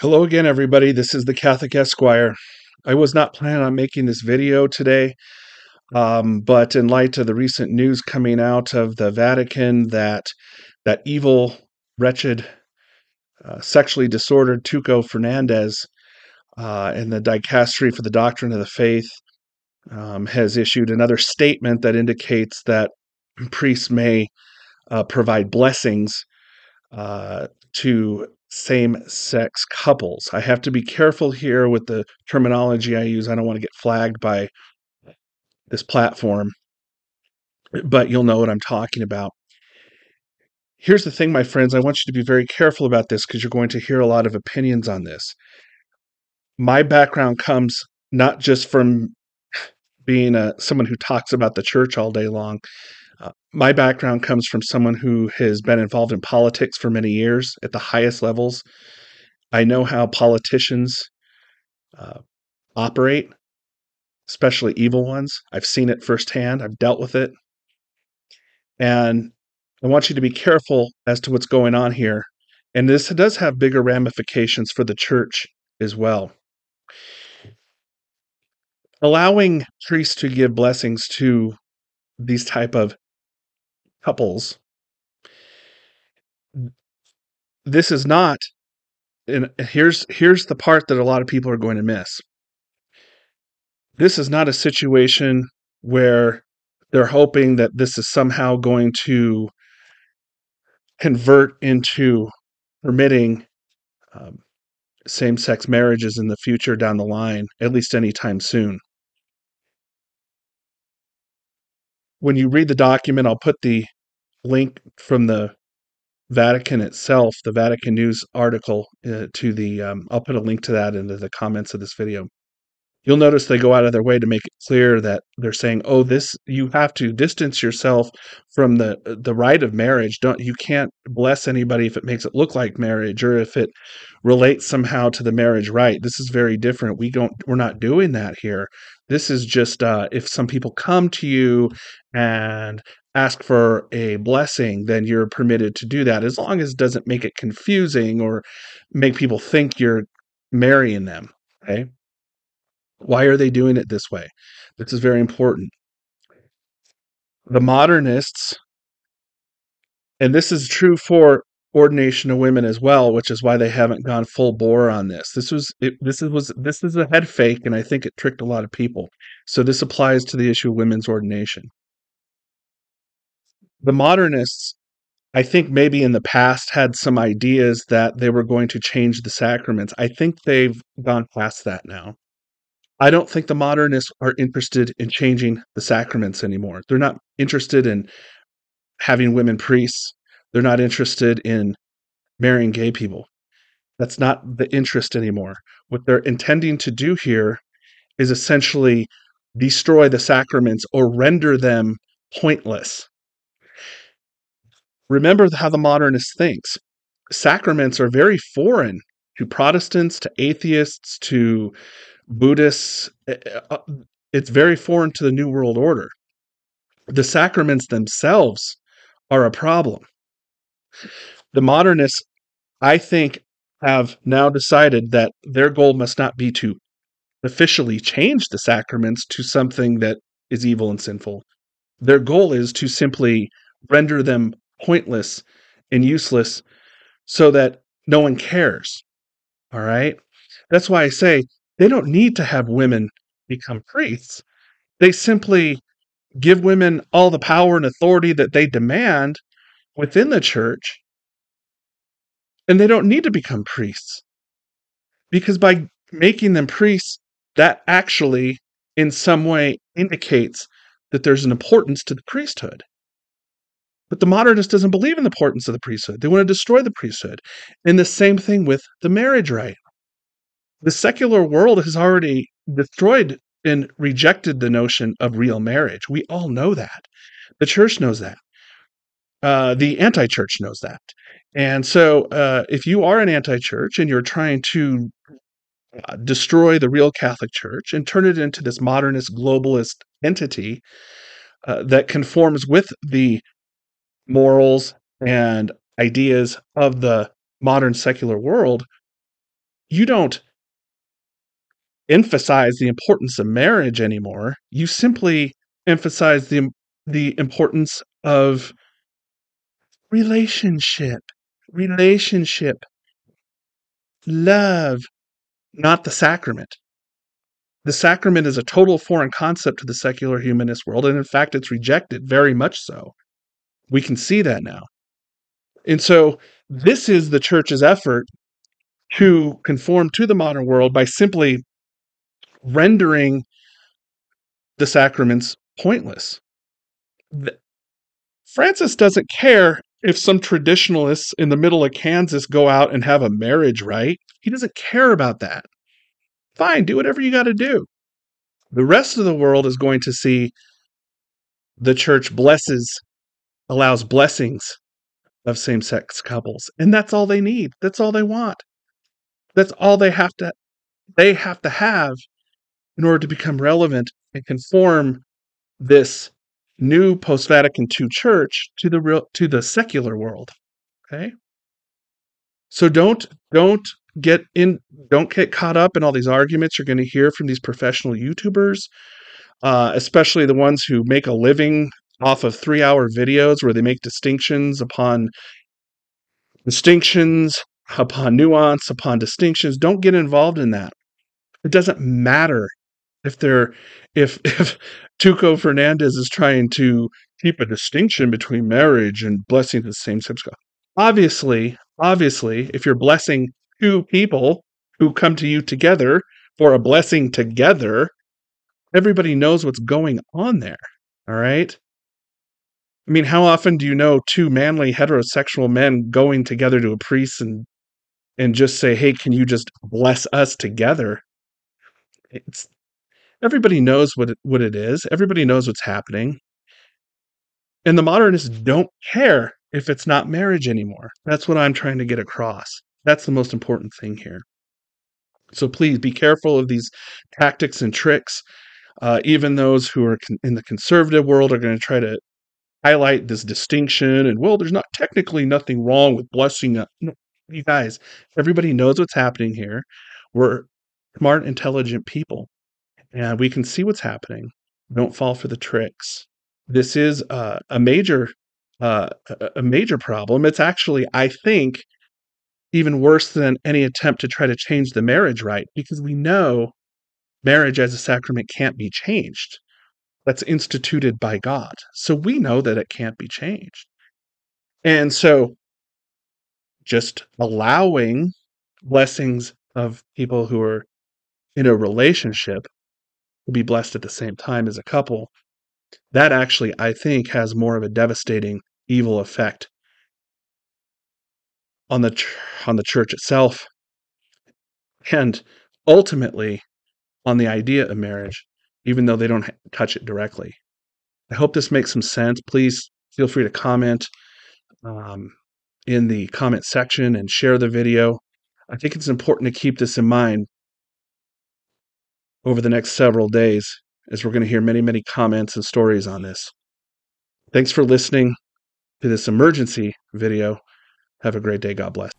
Hello again, everybody. This is the Catholic Esquire. I was not planning on making this video today, um, but in light of the recent news coming out of the Vatican that that evil, wretched, uh, sexually disordered Tucho Fernandez uh, and the Dicastery for the Doctrine of the Faith um, has issued another statement that indicates that priests may uh, provide blessings uh, to same sex couples. I have to be careful here with the terminology I use. I don't want to get flagged by this platform, but you'll know what I'm talking about. Here's the thing, my friends. I want you to be very careful about this because you're going to hear a lot of opinions on this. My background comes not just from being a, someone who talks about the church all day long. Uh, my background comes from someone who has been involved in politics for many years at the highest levels. I know how politicians uh, operate, especially evil ones. I've seen it firsthand, I've dealt with it. And I want you to be careful as to what's going on here. And this does have bigger ramifications for the church as well allowing priests to give blessings to these type of couples this is not and here's here's the part that a lot of people are going to miss. This is not a situation where they're hoping that this is somehow going to convert into permitting um, same-sex marriages in the future down the line at least anytime soon. When you read the document, I'll put the link from the Vatican itself, the Vatican News article, uh, to the. Um, I'll put a link to that into the comments of this video. You'll notice they go out of their way to make it clear that they're saying, "Oh, this you have to distance yourself from the the rite of marriage. Don't you can't bless anybody if it makes it look like marriage or if it relates somehow to the marriage rite. This is very different. We don't we're not doing that here. This is just uh, if some people come to you and ask for a blessing, then you're permitted to do that as long as it doesn't make it confusing or make people think you're marrying them. Okay. Why are they doing it this way? This is very important. The modernists, and this is true for ordination of women as well, which is why they haven't gone full bore on this. This was it, this is, was this is a head fake, and I think it tricked a lot of people. So this applies to the issue of women's ordination. The modernists, I think, maybe in the past had some ideas that they were going to change the sacraments. I think they've gone past that now. I don't think the modernists are interested in changing the sacraments anymore. They're not interested in having women priests. They're not interested in marrying gay people. That's not the interest anymore. What they're intending to do here is essentially destroy the sacraments or render them pointless. Remember how the modernist thinks. Sacraments are very foreign to Protestants, to atheists, to Buddhists. Uh, it's very foreign to the New World Order. The sacraments themselves are a problem. The modernists, I think, have now decided that their goal must not be to officially change the sacraments to something that is evil and sinful. Their goal is to simply render them pointless and useless so that no one cares. All right? That's why I say they don't need to have women become priests. They simply give women all the power and authority that they demand within the church, and they don't need to become priests. Because by making them priests, that actually, in some way, indicates that there's an importance to the priesthood. But the modernist doesn't believe in the importance of the priesthood. They want to destroy the priesthood. And the same thing with the marriage rite. The secular world has already destroyed and rejected the notion of real marriage. We all know that. The church knows that. Uh, the anti church knows that. And so, uh, if you are an anti church and you're trying to uh, destroy the real Catholic Church and turn it into this modernist globalist entity uh, that conforms with the morals and ideas of the modern secular world, you don't emphasize the importance of marriage anymore. You simply emphasize the the importance of relationship, relationship, love, not the sacrament. The sacrament is a total foreign concept to the secular humanist world, and in fact, it's rejected very much so. We can see that now. And so, this is the church's effort to conform to the modern world by simply rendering the sacraments pointless. Francis doesn't care if some traditionalists in the middle of Kansas go out and have a marriage rite. He doesn't care about that. Fine, do whatever you got to do. The rest of the world is going to see the church blesses, allows blessings of same sex couples. And that's all they need. That's all they want. That's all they have to they have to have in order to become relevant and conform this new post Vatican II church to the real to the secular world. Okay? So don't don't get in don't get caught up in all these arguments you're going to hear from these professional YouTubers, uh, especially the ones who make a living off of three hour videos where they make distinctions upon distinctions upon nuance upon distinctions. Don't get involved in that. It doesn't matter if they're if if Tucho Fernandez is trying to keep a distinction between marriage and blessing the same sex. Obviously, obviously, if you're blessing two people who come to you together for a blessing together, everybody knows what's going on there. All right. I mean, how often do you know two manly heterosexual men going together to a priest and and just say, "Hey, can you just bless us together?" It's everybody knows what it, what it is. Everybody knows what's happening. And the modernists don't care if it's not marriage anymore. That's what I'm trying to get across. That's the most important thing here. So please be careful of these tactics and tricks. Uh, even those who are con- in the conservative world are going to try to highlight this distinction and, well, there's not technically nothing wrong with blessing. You guys, everybody knows what's happening here. We're smart, intelligent people, and we can see what's happening. Don't fall for the tricks. This is a major, uh, a major problem. It's actually, I think, even worse than any attempt to try to change the marriage rite because we know marriage as a sacrament can't be changed. That's instituted by God. So we know that it can't be changed. And so just allowing blessings of people who are in a relationship to be blessed at the same time as a couple, that actually, I think, has more of a devastating evil effect on the ch- on the church itself and ultimately on the idea of marriage even though they don't touch it directly. I hope this makes some sense. Please feel free to comment um, in the comment section and share the video. I think it's important to keep this in mind over the next several days as we're going to hear many many comments and stories on this. Thanks for listening to this emergency video. Have a great day. God bless.